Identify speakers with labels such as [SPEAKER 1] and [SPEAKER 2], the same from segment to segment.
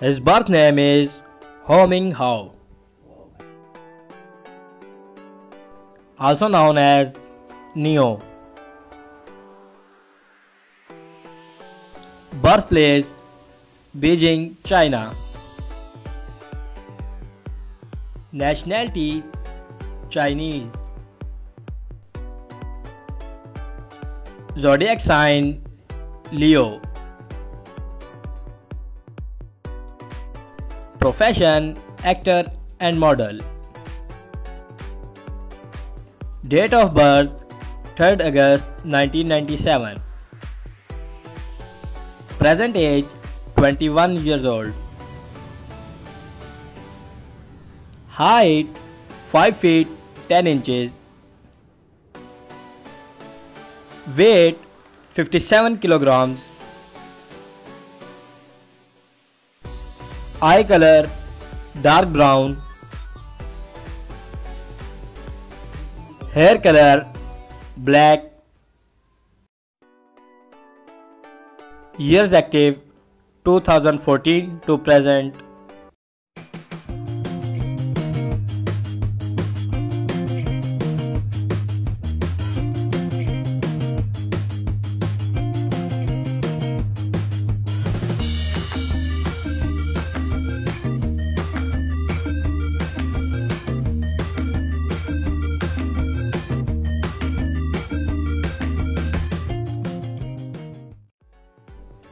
[SPEAKER 1] His birth name is Hou Ming Hao. Also known as Neo. Birthplace Beijing, China. Nationality Chinese. Zodiac sign Leo. Profession actor and model. Date of birth 3rd August 1997. Present age 21 years old. Height 5 feet 10 inches. Weight 57 kilograms. Eye color dark brown. Hair color black. Years active 2014 to present.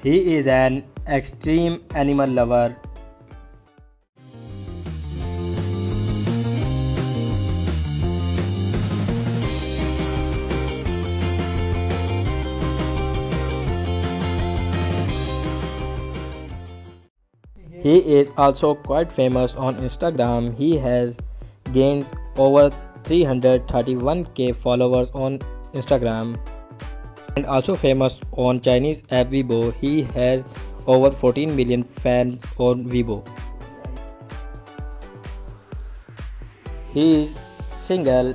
[SPEAKER 1] He is an extreme animal lover. He is also quite famous on Instagram. He has gained over 331k followers on Instagram and also famous on Chinese app Weibo. He has over 14 million fans on Weibo. He is single.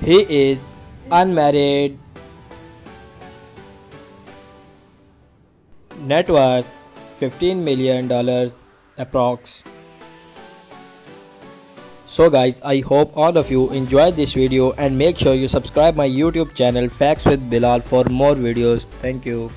[SPEAKER 1] He is unmarried. Net worth 15 million dollars approx. So guys, I hope all of you enjoyed this video and make sure you subscribe my YouTube channel Facts with Bilal for more videos. Thank you.